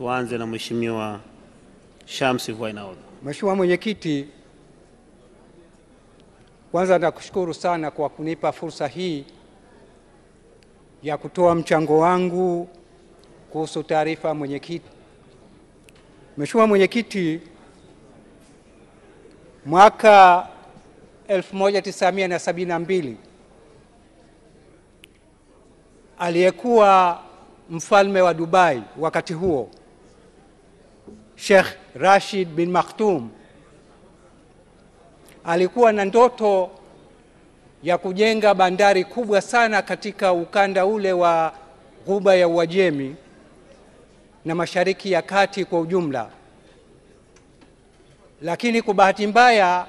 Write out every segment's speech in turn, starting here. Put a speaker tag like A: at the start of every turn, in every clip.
A: Tuanze na Mheshimiwa Shamsi Vuainaodha.
B: Mheshimiwa Mwenyekiti, kwanza nakushukuru sana kwa kunipa fursa hii ya kutoa mchango wangu kuhusu taarifa mwenyekiti. Mheshimiwa Mwenyekiti, mwaka 1972 aliyekuwa mfalme wa Dubai wakati huo Sheikh Rashid bin Maktoum alikuwa na ndoto ya kujenga bandari kubwa sana katika ukanda ule wa Ghuba ya Uajemi na Mashariki ya Kati kwa ujumla. Lakini kwa bahati mbaya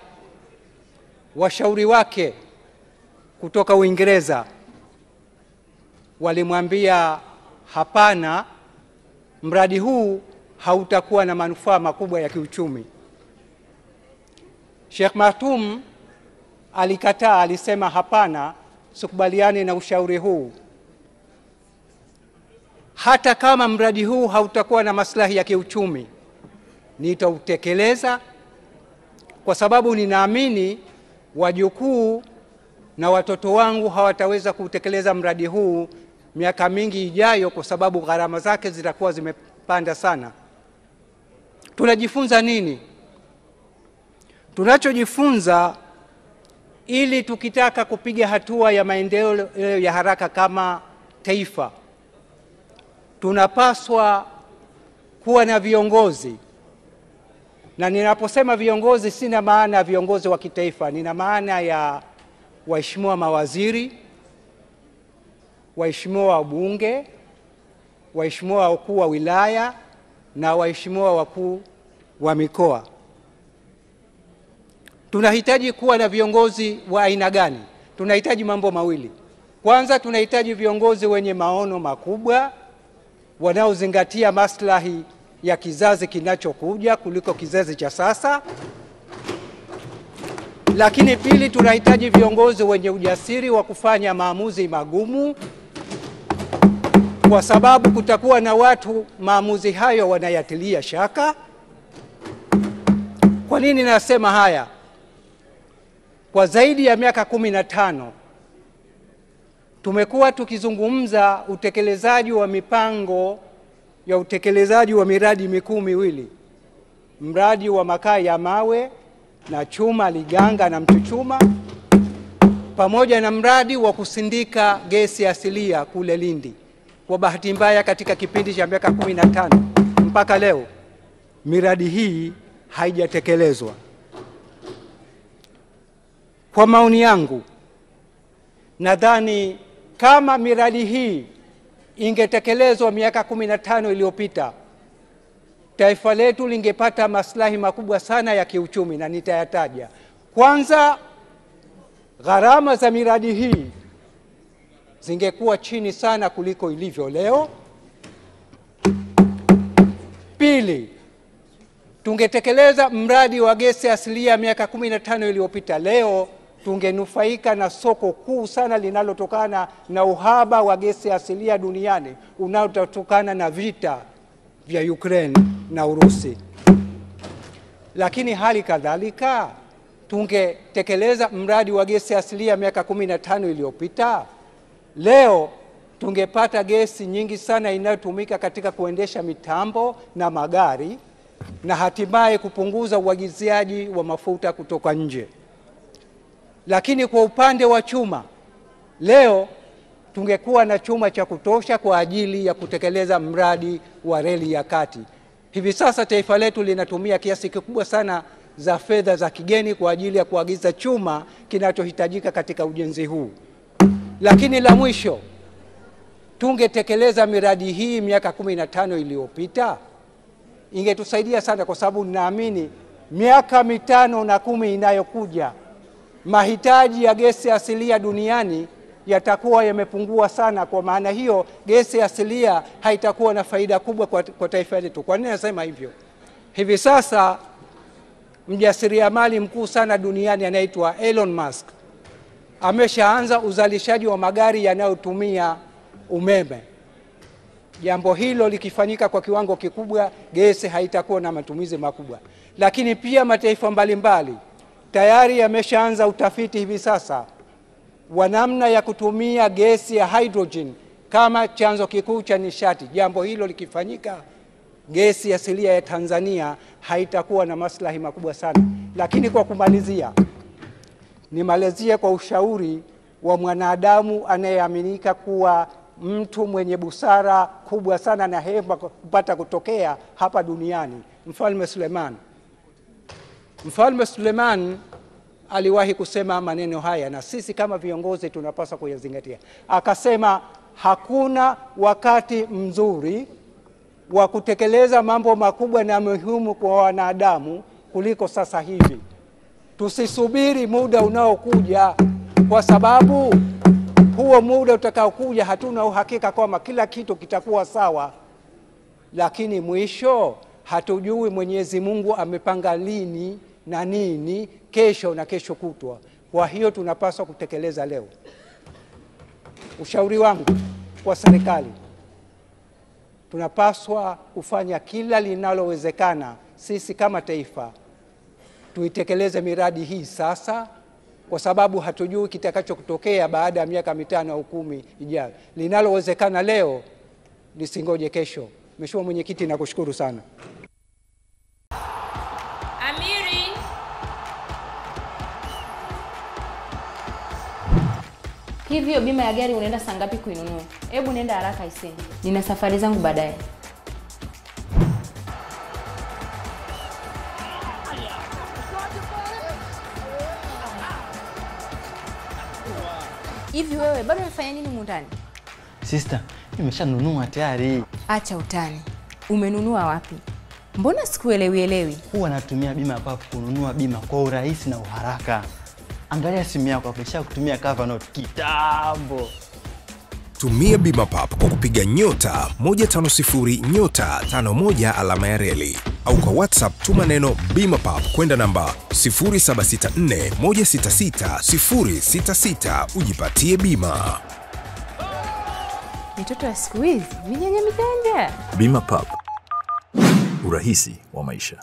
B: washauri wake kutoka Uingereza walimwambia hapana, mradi huu hautakuwa na manufaa makubwa ya kiuchumi. Sheikh Maktoum alikataa, alisema hapana, sikubaliani na ushauri huu. Hata kama mradi huu hautakuwa na maslahi ya kiuchumi, nitautekeleza kwa sababu ninaamini wajukuu na watoto wangu hawataweza kutekeleza mradi huu miaka mingi ijayo, kwa sababu gharama zake zitakuwa zimepanda sana. Tunajifunza nini? Tunachojifunza ili tukitaka kupiga hatua ya maendeleo ya haraka kama taifa, tunapaswa kuwa na viongozi, na ninaposema viongozi, sina maana ya viongozi wa kitaifa, nina maana ya waheshimiwa mawaziri, waheshimiwa wabunge, waheshimiwa wakuu wa wilaya na waheshimiwa wakuu wa mikoa. Tunahitaji kuwa na viongozi wa aina gani? Tunahitaji mambo mawili. Kwanza, tunahitaji viongozi wenye maono makubwa wanaozingatia maslahi ya kizazi kinachokuja kuliko kizazi cha sasa. Lakini pili, tunahitaji viongozi wenye ujasiri wa kufanya maamuzi magumu, kwa sababu kutakuwa na watu maamuzi hayo wanayatilia shaka. Kwa nini nasema haya? Kwa zaidi ya miaka kumi na tano tumekuwa tukizungumza utekelezaji wa mipango ya utekelezaji wa miradi mikuu miwili, mradi wa makaa ya mawe na chuma Liganga na Mchuchuma, pamoja na mradi wa kusindika gesi asilia kule Lindi. Kwa bahati mbaya, katika kipindi cha miaka kumi na tano mpaka leo miradi hii haijatekelezwa. Kwa maoni yangu, nadhani kama miradi hii ingetekelezwa miaka kumi na tano iliyopita, taifa letu lingepata maslahi makubwa sana ya kiuchumi, na nitayataja. Kwanza, gharama za miradi hii zingekuwa chini sana kuliko ilivyo leo. Pili, tungetekeleza mradi wa gesi asilia miaka kumi na tano iliyopita, leo tungenufaika na soko kuu sana linalotokana na uhaba wa gesi asilia duniani unaotokana na vita vya Ukraine na Urusi. Lakini hali kadhalika tungetekeleza mradi wa gesi asilia miaka kumi na tano iliyopita, leo tungepata gesi nyingi sana inayotumika katika kuendesha mitambo na magari na hatimaye kupunguza uagiziaji wa mafuta kutoka nje. Lakini kwa upande wa chuma, leo tungekuwa na chuma cha kutosha kwa ajili ya kutekeleza mradi wa reli ya kati. Hivi sasa taifa letu linatumia kiasi kikubwa sana za fedha za kigeni kwa ajili ya kuagiza chuma kinachohitajika katika ujenzi huu. Lakini la mwisho, tungetekeleza miradi hii miaka kumi na tano iliyopita ingetusaidia sana, kwa sababu ninaamini miaka mitano na kumi inayokuja mahitaji ya gesi asilia duniani yatakuwa yamepungua sana. Kwa maana hiyo, gesi asilia haitakuwa na faida kubwa kwa, kwa taifa letu. Kwa nini nasema hivyo? Hivi sasa mjasiriamali mkuu sana duniani anaitwa Elon Musk ameshaanza uzalishaji wa magari yanayotumia umeme, Jambo hilo likifanyika kwa kiwango kikubwa, gesi haitakuwa na matumizi makubwa. Lakini pia mataifa mbalimbali tayari yameshaanza utafiti hivi sasa wa namna ya kutumia gesi ya hydrogen kama chanzo kikuu cha nishati. Jambo hilo likifanyika, gesi asilia ya Tanzania haitakuwa na maslahi makubwa sana. Lakini kwa kumalizia, nimalizie kwa ushauri wa mwanadamu anayeaminika kuwa mtu mwenye busara kubwa sana na hema kupata kutokea hapa duniani, Mfalme Suleiman. Mfalme Suleiman aliwahi kusema maneno haya, na sisi kama viongozi tunapaswa kuyazingatia. Akasema, hakuna wakati mzuri wa kutekeleza mambo makubwa na muhimu kwa wanadamu kuliko sasa hivi. Tusisubiri muda unaokuja, kwa sababu huo muda utakaokuja hatuna uhakika kwamba kila kitu kitakuwa sawa, lakini mwisho hatujui Mwenyezi Mungu amepanga lini na nini, kesho na kesho kutwa. Kwa hiyo tunapaswa kutekeleza leo. Ushauri wangu kwa serikali, tunapaswa kufanya kila linalowezekana sisi kama taifa tuitekeleze miradi hii sasa, kwa sababu hatujui kitakachotokea baada ya miaka mitano au kumi ijayo. Linalowezekana leo lisingoje kesho. Mheshimiwa Mwenyekiti, nakushukuru sana.
C: Amiri,
D: Hivyo bima ya gari unaenda saa ngapi kuinunua? Hebu nenda haraka iseni, nina safari zangu baadaye. Hivi wewe bado unafanya nini mundani?
E: Sister, nimeshanunua tayari.
D: Acha utani, umenunua wapi? Mbona sikuelewi elewi?
E: Huwa natumia bima papo kununua bima kwa urahisi na uharaka. Angalia simu yako hapo, kutumia cover note kitambo.
F: Tumia bima pap kwa kupiga nyota 150 nyota 51 alama ya reli au kwa WhatsApp tuma neno bima pap kwenda namba 0764166066 ujipatie bima.
D: Mitoto ya siku hizi vijanja mijanja.
G: Bima Pap, urahisi wa maisha.